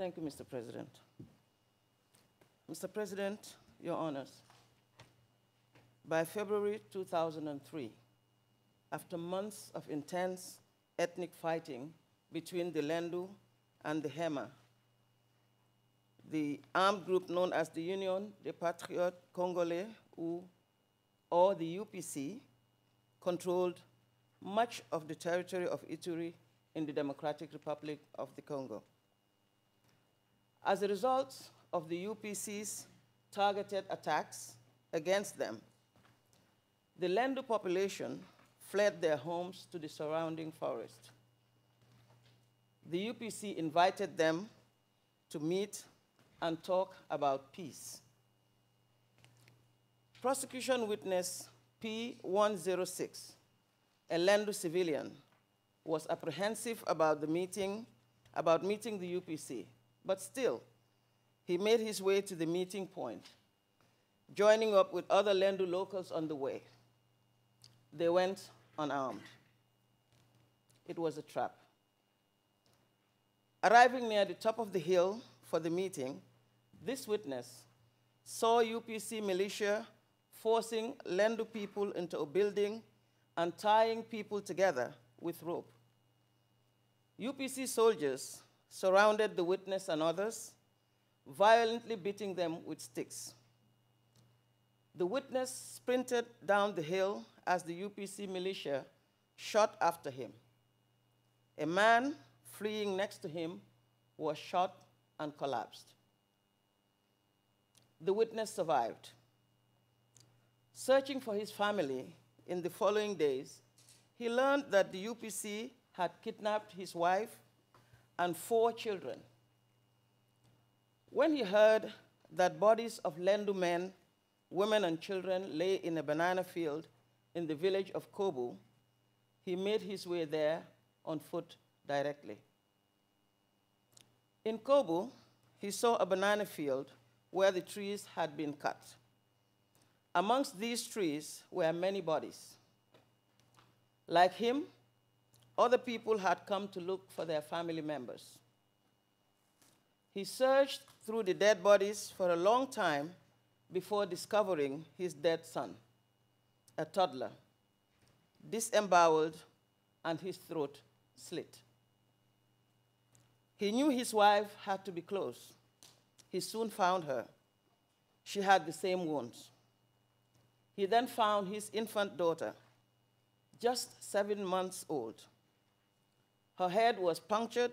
Thank you, Mr. President. Mr. President, Your Honors, by February 2003, after months of intense ethnic fighting between the Lendu and the Hema, the armed group known as the Union des Patriotes Congolais, or the UPC, controlled much of the territory of Ituri in the Democratic Republic of the Congo. As a result of the UPC's targeted attacks against them, the Lendu population fled their homes to the surrounding forest. The UPC invited them to meet and talk about peace. Prosecution witness P106, a Lendu civilian, was apprehensive about the meeting, about meeting the UPC, but still, he made his way to the meeting point, joining up with other Lendu locals on the way. They went unarmed. It was a trap. Arriving near the top of the hill for the meeting, this witness saw UPC militia forcing Lendu people into a building and tying people together with rope. UPC soldiers surrounded the witness and others, violently beating them with sticks. The witness sprinted down the hill as the UPC militia shot after him. A man fleeing next to him was shot and collapsed. The witness survived. Searching for his family in the following days, he learned that the UPC had kidnapped his wife and four children. When he heard that bodies of Lendu men, women, and children lay in a banana field in the village of Kobu, he made his way there on foot directly. In Kobu, he saw a banana field where the trees had been cut. Amongst these trees were many bodies. Like him, other people had come to look for their family members. He searched through the dead bodies for a long time before discovering his dead son, a toddler, disemboweled and his throat slit. He knew his wife had to be close. He soon found her. She had the same wounds. He then found his infant daughter, just seven months old. Her head was punctured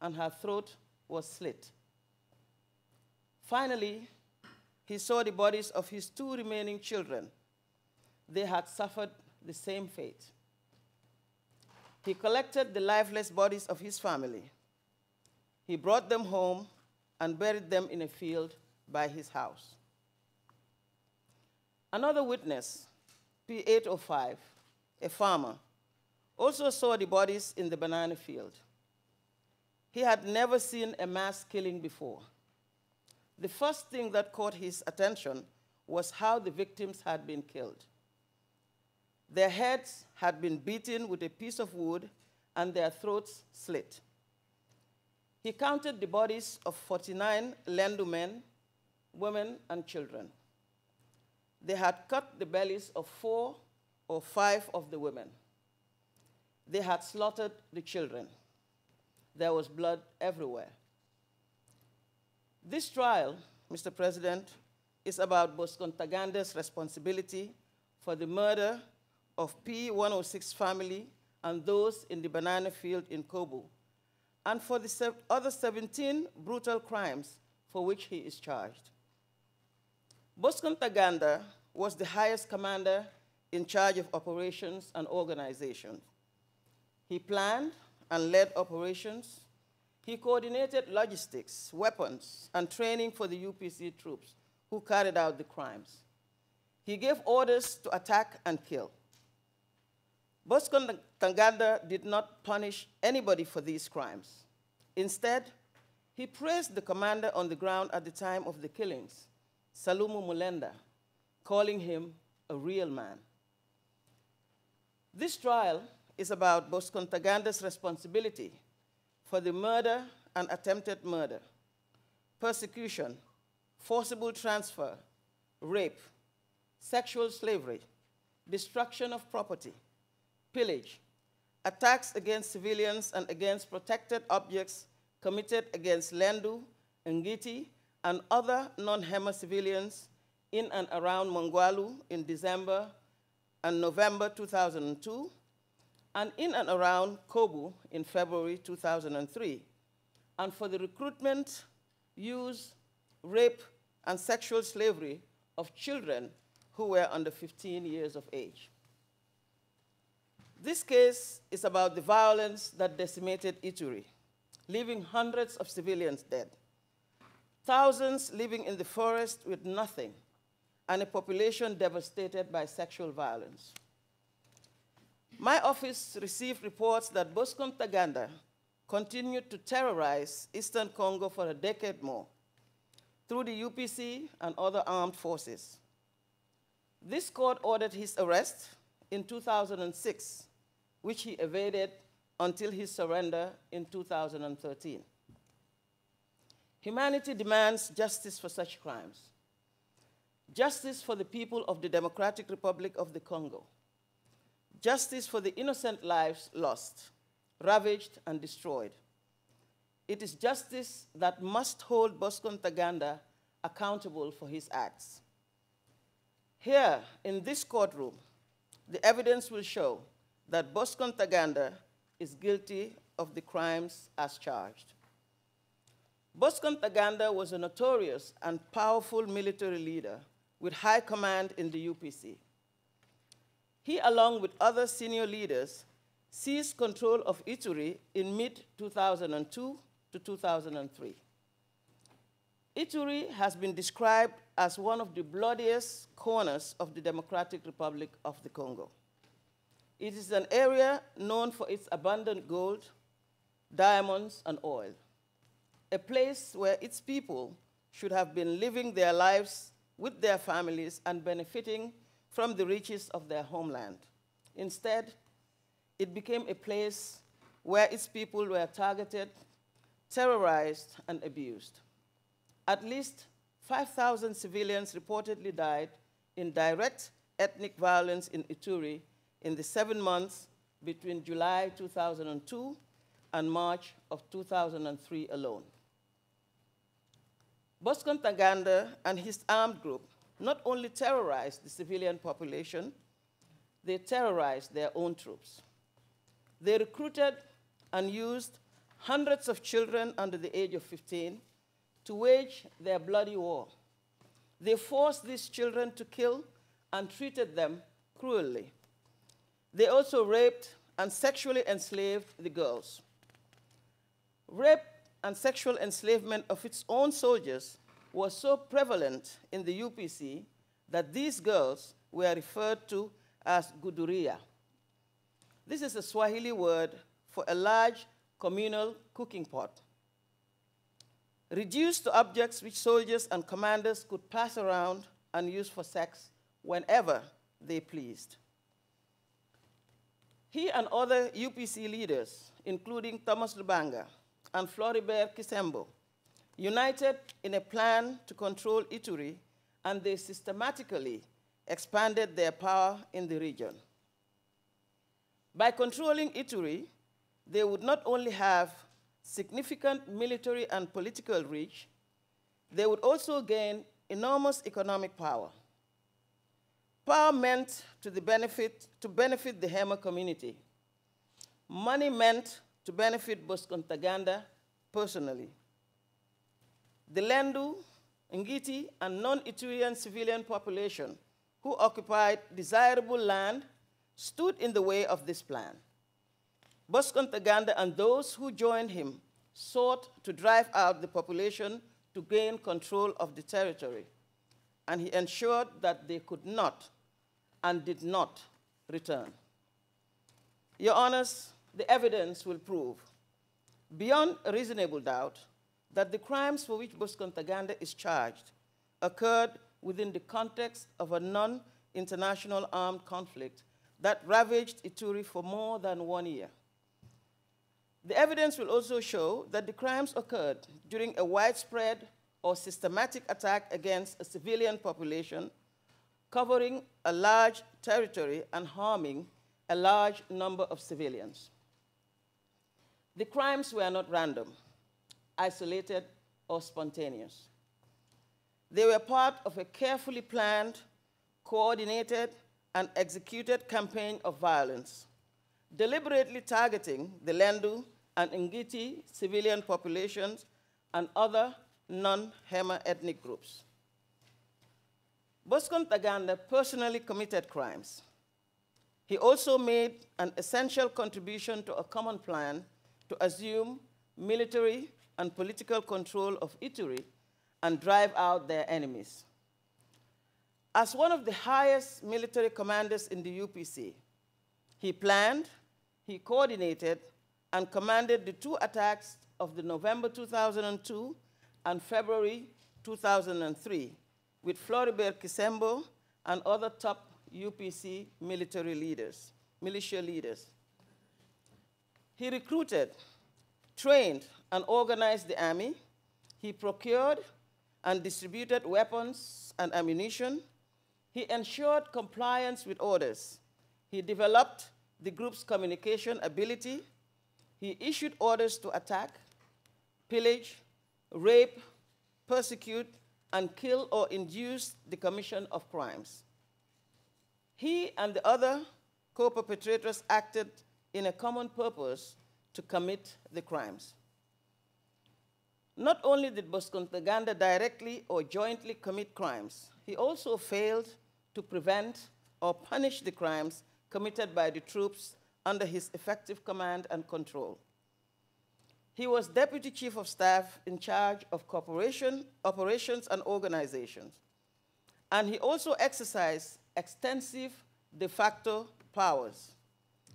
and her throat was slit. Finally, he saw the bodies of his two remaining children. They had suffered the same fate. He collected the lifeless bodies of his family. He brought them home and buried them in a field by his house. Another witness, P805, a farmer, also saw the bodies in the banana field. He had never seen a mass killing before. The first thing that caught his attention was how the victims had been killed. Their heads had been beaten with a piece of wood and their throats slit. He counted the bodies of 49 Lendu men, women, and children. They had cut the bellies of four or five of the women. They had slaughtered the children. There was blood everywhere. This trial, Mr. President, is about Bosco Ntaganda's responsibility for the murder of P106 family and those in the banana field in Kobu, and for the other 17 brutal crimes for which he is charged. Bosco Ntaganda was the highest commander in charge of operations and organization. He planned and led operations. He coordinated logistics, weapons, and training for the UPC troops who carried out the crimes. He gave orders to attack and kill. Bosco Ntaganda did not punish anybody for these crimes. Instead, he praised the commander on the ground at the time of the killings, Salumu Mulenda, calling him a real man. This trial is about Bosco Ntaganda's responsibility for the murder and attempted murder, persecution, forcible transfer, rape, sexual slavery, destruction of property, pillage, attacks against civilians and against protected objects committed against Lendu, Ngiti, and other non-Hema civilians in and around Mongwalu in December and November 2002, and in and around Kobu in February 2003, and for the recruitment, use, rape, and sexual slavery of children who were under 15 years of age. This case is about the violence that decimated Ituri, leaving hundreds of civilians dead, thousands living in the forest with nothing, and a population devastated by sexual violence. My office received reports that Bosco Ntaganda continued to terrorize Eastern Congo for a decade more through the UPC and other armed forces. This court ordered his arrest in 2006, which he evaded until his surrender in 2013. Humanity demands justice for such crimes. Justice for the people of the Democratic Republic of the Congo. Justice for the innocent lives lost, ravaged, and destroyed. It is justice that must hold Bosco Ntaganda accountable for his acts. Here, in this courtroom, the evidence will show that Bosco Ntaganda is guilty of the crimes as charged. Bosco Ntaganda was a notorious and powerful military leader with high command in the UPC. He, along with other senior leaders, seized control of Ituri in mid-2002 to 2003. Ituri has been described as one of the bloodiest corners of the Democratic Republic of the Congo. It is an area known for its abundant gold, diamonds, and oil, a place where its people should have been living their lives with their families and benefiting from the riches of their homeland. Instead, it became a place where its people were targeted, terrorized, and abused. At least 5,000 civilians reportedly died in direct ethnic violence in Ituri in the seven months between July 2002 and March of 2003 alone. Bosco Ntaganda and his armed group not only terrorized the civilian population, they terrorized their own troops. They recruited and used hundreds of children under the age of 15 to wage their bloody war. They forced these children to kill and treated them cruelly. They also raped and sexually enslaved the girls. Rape and sexual enslavement of its own soldiers was so prevalent in the UPC that these girls were referred to as guduria. This is a Swahili word for a large communal cooking pot. Reduced to objects which soldiers and commanders could pass around and use for sex whenever they pleased. He and other UPC leaders, including Thomas Lubanga and Floribert Kisembo, united in a plan to control Ituri, and they systematically expanded their power in the region. By controlling Ituri, they would not only have significant military and political reach, they would also gain enormous economic power. Power meant to, the benefit, to benefit the Hema community. Money meant to benefit Bosco Ntaganda personally. The Lendu, Ngiti, and non-Iturian civilian population who occupied desirable land stood in the way of this plan. Bosco Ntaganda and those who joined him sought to drive out the population to gain control of the territory, and he ensured that they could not and did not return. Your Honors, the evidence will prove, beyond reasonable doubt, that the crimes for which Bosco Ntaganda is charged occurred within the context of a non-international armed conflict that ravaged Ituri for more than one year. The evidence will also show that the crimes occurred during a widespread or systematic attack against a civilian population covering a large territory and harming a large number of civilians. The crimes were not random, isolated, or spontaneous. They were part of a carefully planned, coordinated, and executed campaign of violence, deliberately targeting the Lendu and Ngiti civilian populations and other non-Hema ethnic groups. Bosco Ntaganda personally committed crimes. He also made an essential contribution to a common plan to assume military and political control of Ituri and drive out their enemies. As one of the highest military commanders in the UPC, he planned, he coordinated, and commanded the two attacks of the November 2002 and February 2003 with Floribert Kisembo and other top UPC military leaders, militia leaders. He recruited, trained, and organized the army. He procured and distributed weapons and ammunition. He ensured compliance with orders. He developed the group's communication ability. He issued orders to attack, pillage, rape, persecute, and kill or induce the commission of crimes. He and the other co-perpetrators acted in a common purpose to commit the crimes. Not only did Bosco Ntaganda directly or jointly commit crimes, he also failed to prevent or punish the crimes committed by the troops under his effective command and control. He was Deputy Chief of Staff in charge of corporation, operations and organizations. And he also exercised extensive de facto powers.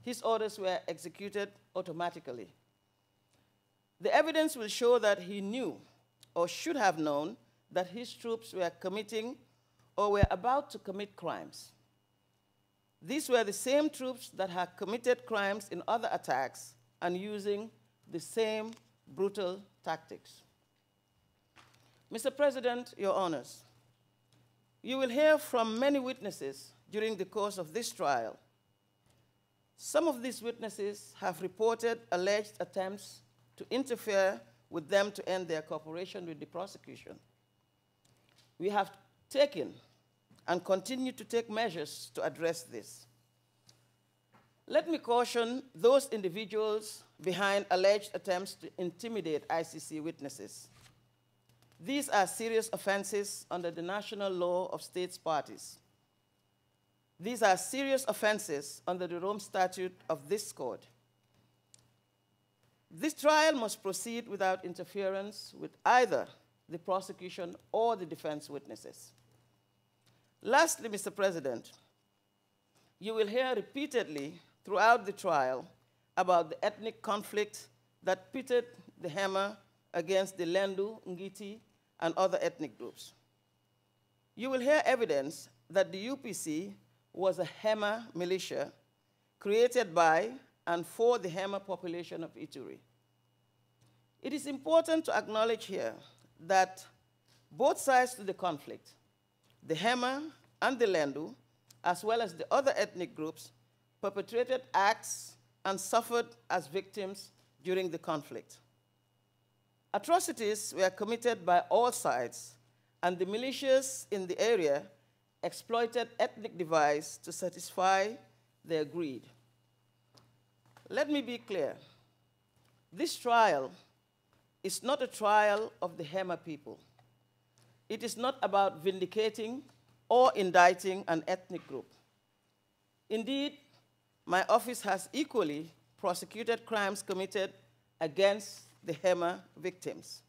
His orders were executed automatically. The evidence will show that he knew or should have known that his troops were committing or were about to commit crimes. These were the same troops that had committed crimes in other attacks and using the same brutal tactics. Mr. President, Your Honors, you will hear from many witnesses during the course of this trial. Some of these witnesses have reported alleged attempts to interfere with them to end their cooperation with the prosecution. We have taken and continue to take measures to address this. Let me caution those individuals behind alleged attempts to intimidate ICC witnesses. These are serious offenses under the national law of states parties. These are serious offenses under the Rome Statute of this court. This trial must proceed without interference with either the prosecution or the defense witnesses. Lastly, Mr. President, you will hear repeatedly throughout the trial about the ethnic conflict that pitted the Hema against the Lendu, Ngiti, and other ethnic groups. You will hear evidence that the UPC was a Hema militia created by and for the Hema population of Ituri. It is important to acknowledge here that both sides to the conflict, the Hema and the Lendu, as well as the other ethnic groups, perpetrated acts and suffered as victims during the conflict. Atrocities were committed by all sides, and the militias in the area exploited ethnic divides to satisfy their greed. Let me be clear. This trial is not a trial of the Hema people. It is not about vindicating or indicting an ethnic group. Indeed, my office has equally prosecuted crimes committed against the Hema victims.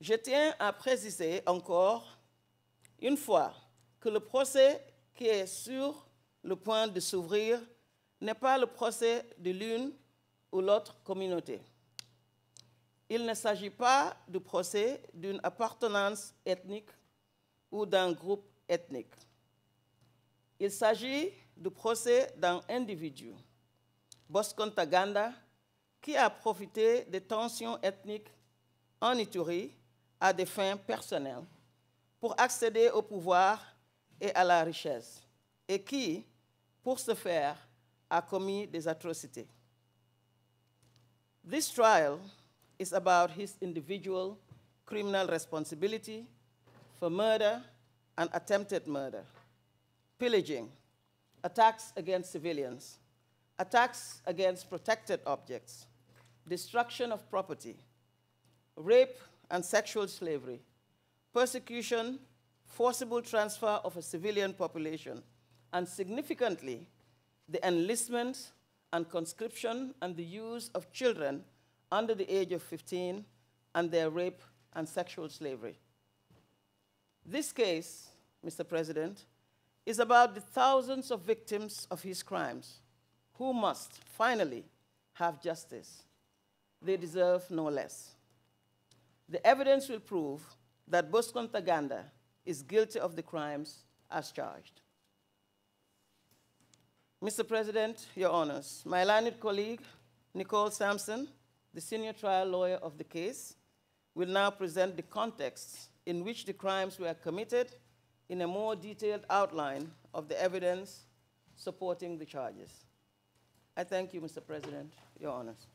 Je tiens à préciser encore une fois que le procès qui est sur le point de s'ouvrir n'est pas le procès de l'une ou l'autre communauté. Il ne s'agit pas du procès d'une appartenance ethnique ou d'un groupe ethnique. Il s'agit du procès d'un individu, Bosco Ntaganda, qui a profité des tensions ethniques en Ituri à des fins personnelles pour accéder au pouvoir et à la richesse, et qui, pour ce faire, a commis des atrocités. This trial is about his individual criminal responsibility for murder and attempted murder, pillaging, attacks against civilians, attacks against protected objects, destruction of property, rape and sexual slavery, persecution, forcible transfer of a civilian population, and significantly, the enlistment and conscription and the use of children under the age of 15 and their rape and sexual slavery. This case, Mr. President, is about the thousands of victims of his crimes who must finally have justice. They deserve no less. The evidence will prove that Bosco Ntaganda is guilty of the crimes as charged. Mr. President, Your Honors, my learned colleague, Nicole Samson, the senior trial lawyer of the case, will now present the context in which the crimes were committed in a more detailed outline of the evidence supporting the charges. I thank you, Mr. President, Your Honors.